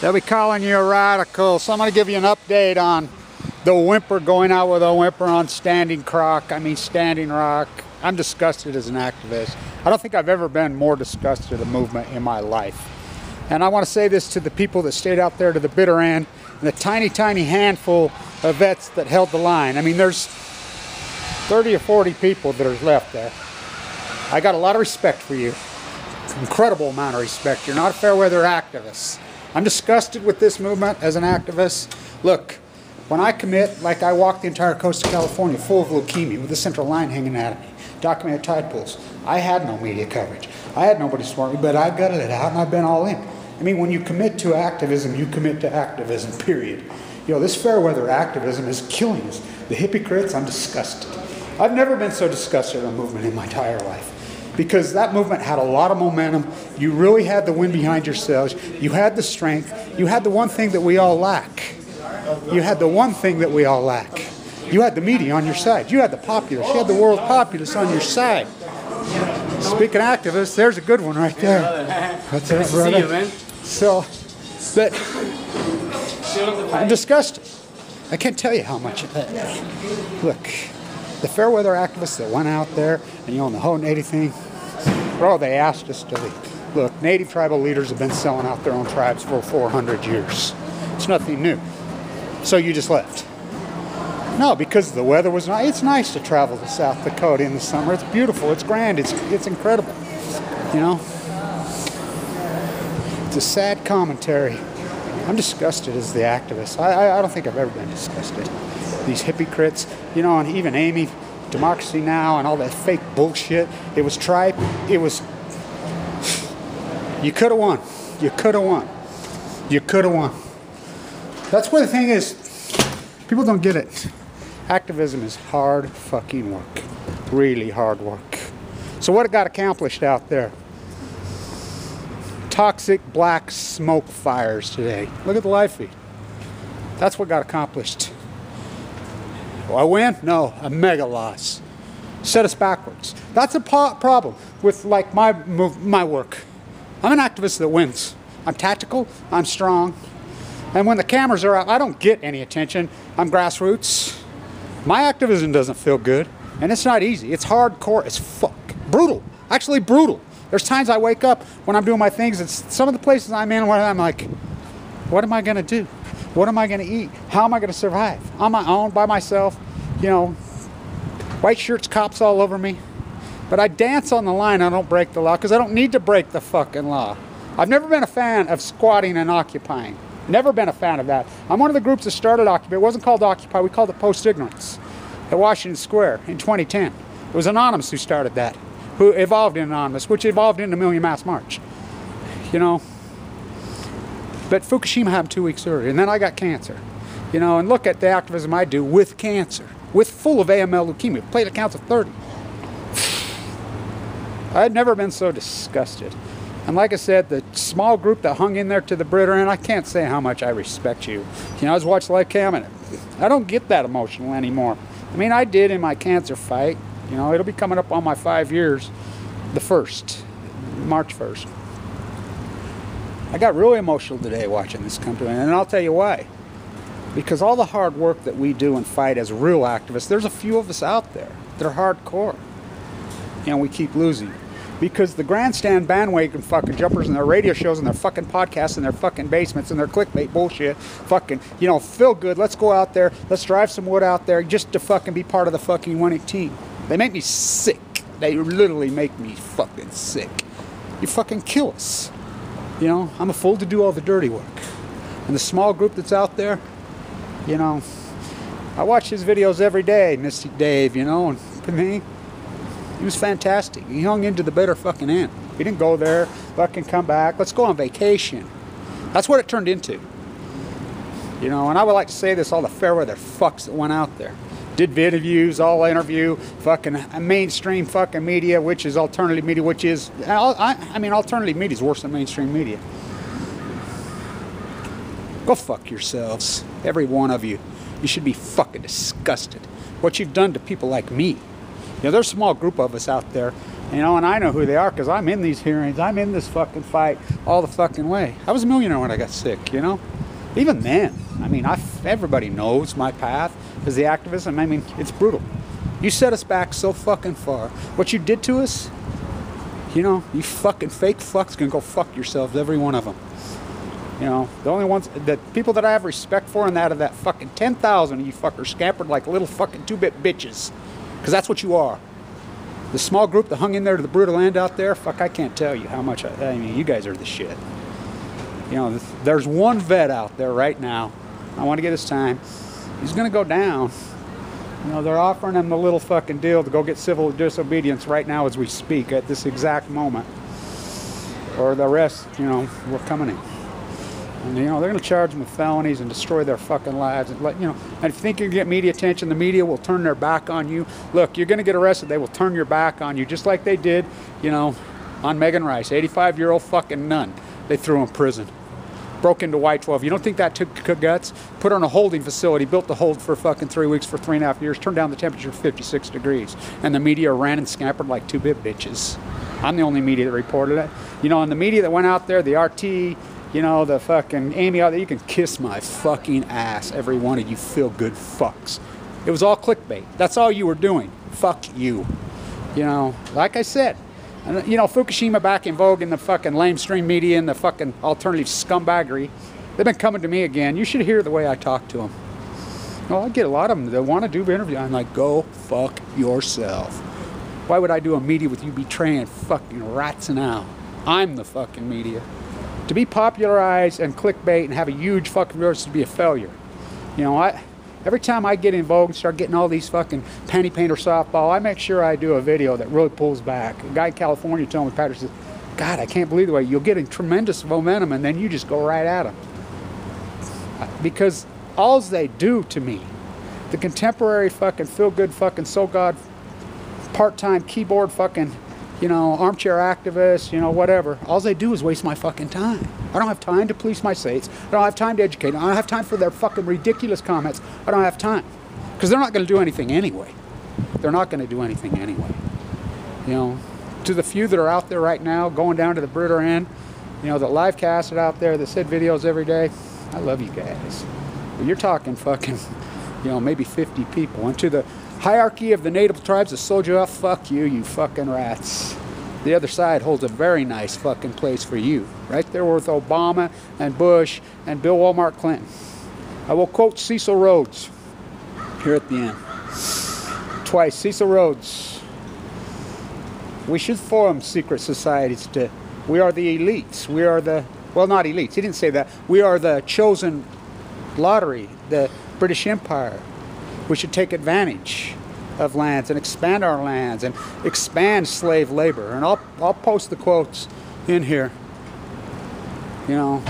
They'll be calling you a radical. So I'm going to give you an update on the whimper going out with a whimper on Standing Croc. I mean, Standing Rock. I'm disgusted as an activist. I don't think I've ever been more disgusted with a movement in my life. And I want to say this to the people that stayed out there to the bitter end, and the tiny, tiny handful of vets that held the line. I mean, there's 30 or 40 people that are left there. I got a lot of respect for you. Incredible amount of respect. You're not a fair weather activist. I'm disgusted with this movement as an activist. Look, when I commit, like I walked the entire coast of California full of leukemia with the central line hanging out of me, documented tide pools, I had no media coverage. I had nobody support me, but I gutted it out and I've been all in. I mean, when you commit to activism, you commit to activism, period. You know, this fair weather activism is killing us. The hypocrites, I'm disgusted. I've never been so disgusted with a movement in my entire life because that movement had a lot of momentum. You really had the wind behind yourselves. You had the strength. You had the one thing that we all lack. You had the one thing that we all lack. You had the media on your side. You had the populace. You had the world populace on your side. Speaking of activists, there's a good one right there. What's up, brother? See you, man. So, but I'm disgusted. I can't tell you how much. Look, the fair weather activists that went out there and you know, the whole native thing, Oh, they asked us to leave. Look, native tribal leaders have been selling out their own tribes for 400 years. It's nothing new. So you just left. No, because the weather was nice. It's nice to travel to South Dakota in the summer. It's beautiful. It's grand. It's it's incredible. You know. It's a sad commentary. I'm disgusted as the activist. I, I, I don't think I've ever been disgusted. These hypocrites, you know, and even Amy, Democracy Now, and all that fake bullshit. It was tripe. It was. You could have won. You could have won. You could have won. That's where the thing is. People don't get it. Activism is hard fucking work. Really hard work. So what it got accomplished out there? Toxic black smoke fires today. Look at the live feed. That's what got accomplished. I win? No, a mega loss. Set us backwards. That's a problem with like my move, my work. I'm an activist that wins. I'm tactical. I'm strong. And when the cameras are out, I don't get any attention. I'm grassroots. My activism doesn't feel good, and it's not easy. It's hardcore as fuck. Brutal. Actually, brutal. There's times I wake up when I'm doing my things, and some of the places I'm in where I'm like, what am I going to do? What am I going to eat? How am I going to survive? On my own, by myself, you know, white shirts, cops all over me. But I dance on the line. I don't break the law because I don't need to break the fucking law. I've never been a fan of squatting and occupying. Never been a fan of that. I'm one of the groups that started Occupy. It wasn't called Occupy. We called it Post Ignorance at Washington Square in 2010. It was Anonymous who started that, who evolved in Anonymous, which evolved into Million Mask March. You know, but Fukushima happened two weeks earlier, and then I got cancer. You know, and look at the activism I do with cancer, with full of AML leukemia, platelet counts of 30. I've never been so disgusted. And like I said, the small group that hung in there to the bitter end, I can't say how much I respect you. You know, I was watching cam and I don't get that emotional anymore. I mean, I did in my cancer fight. You know, it'll be coming up on my five years, the first, March 1st. I got really emotional today watching this come to an end, and I'll tell you why. Because all the hard work that we do and fight as real activists, there's a few of us out there that are hardcore. And we keep losing. Because the grandstand bandwagon fucking jumpers and their radio shows and their fucking podcasts and their fucking basements and their clickbait bullshit, fucking, you know, feel good. Let's go out there. Let's drive some wood out there just to fucking be part of the fucking winning team. They make me sick. They literally make me fucking sick. You fucking kill us. You know, I'm a fool to do all the dirty work. And the small group that's out there, you know, I watch his videos every day, Misty Dave, you know, and for me, he was fantastic. He hung into the bitter fucking end. He didn't go there, fucking come back. Let's go on vacation. That's what it turned into. You know, and I would like to say this all the fair weather fucks that went out there. Did interviews, all interview, fucking mainstream fucking media, which is alternative media, which is, I, I mean, alternative media is worse than mainstream media. Go fuck yourselves, every one of you. You should be fucking disgusted. What you've done to people like me. You know, there's a small group of us out there You know, and I know who they are because I'm in these hearings. I'm in this fucking fight all the fucking way. I was a millionaire when I got sick, you know? Even then, I mean, I, everybody knows my path as the activist. I mean, it's brutal. You set us back so fucking far. What you did to us, you know, you fucking fake fucks can go fuck yourselves, every one of them. You know, the only ones, the people that I have respect for and that of that fucking 10,000 of you fuckers scampered like little fucking two-bit bitches. Because that's what you are. The small group that hung in there to the brutal end out there, fuck, I can't tell you how much, I, I mean, you guys are the shit. You know, there's one vet out there right now. I want to get his time. He's going to go down. You know, they're offering him the little fucking deal to go get civil disobedience right now as we speak at this exact moment. Or the rest, you know, we're coming in. And, you know, they're going to charge them with felonies and destroy their fucking lives. And, let, you know, and if you think you get media attention, the media will turn their back on you. Look, you're going to get arrested. They will turn your back on you, just like they did, you know, on Megan Rice, 85 year old fucking nun. They threw in prison broke into Y-12. You don't think that took guts? Put on a holding facility, built the hold for fucking three weeks for three and a half years, turned down the temperature 56 degrees. And the media ran and scampered like two bit bitches. I'm the only media that reported it. You know, and the media that went out there, the RT, you know, the fucking Amy you can kiss my fucking ass, every one of you feel good fucks. It was all clickbait. That's all you were doing. Fuck you. You know, like I said, and, you know, Fukushima back in vogue in the fucking lamestream media and the fucking alternative scumbaggery. They've been coming to me again. You should hear the way I talk to them. Well, I get a lot of them that want to do interview. I'm like, go fuck yourself. Why would I do a media with you betraying fucking rats and now? I'm the fucking media. To be popularized and clickbait and have a huge fucking viewership to be a failure. You know, I Every time I get involved and start getting all these fucking panty painter softball, I make sure I do a video that really pulls back. A guy in California told me, Patrick says, God, I can't believe the way you'll get tremendous momentum and then you just go right at them. Because all they do to me, the contemporary fucking feel good fucking so god part time keyboard fucking you know, armchair activists, you know, whatever. All they do is waste my fucking time. I don't have time to police my states. I don't have time to educate. I don't have time for their fucking ridiculous comments. I don't have time. Because they're not going to do anything anyway. They're not going to do anything anyway. You know, to the few that are out there right now, going down to the Briter end, you know, that live casted out there that said videos every day, I love you guys. But you're talking fucking, you know, maybe 50 people. And to the hierarchy of the native tribes that sold you fuck you, you fucking rats. The other side holds a very nice fucking place for you, right there with Obama and Bush and Bill Walmart Clinton. I will quote Cecil Rhodes here at the end. Twice, Cecil Rhodes. We should form secret societies to, we are the elites. We are the, well, not elites. He didn't say that. We are the chosen lottery, the British Empire. We should take advantage of lands and expand our lands and expand slave labor. And I'll, I'll post the quotes in here. You know,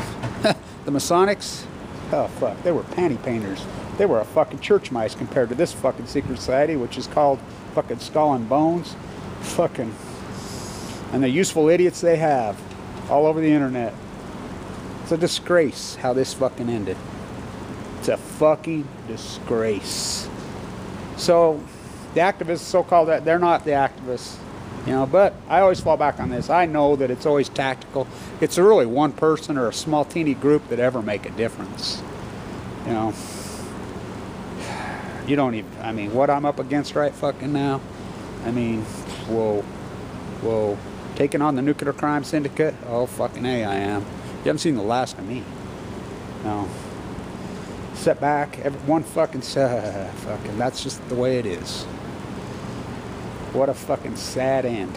the Masonics, oh fuck, they were panty painters. They were a fucking church mice compared to this fucking secret society, which is called fucking Skull and Bones. Fucking, and the useful idiots they have all over the internet. It's a disgrace how this fucking ended. It's a fucking disgrace. So, the activists, so-called, they're not the activists, you know. But I always fall back on this. I know that it's always tactical. It's really one person or a small teeny group that ever make a difference. You know, you don't even. I mean, what I'm up against right fucking now. I mean, whoa, whoa, taking on the nuclear crime syndicate. Oh fucking a, I am. You haven't seen the last of me. No set back, every, one fucking, uh, fucking, that's just the way it is. What a fucking sad end.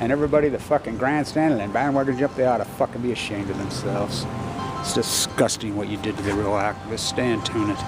And everybody that fucking grandstanding and bandwagon jump, they ought to fucking be ashamed of themselves. It's disgusting what you did to the real activists. Stay in tune it.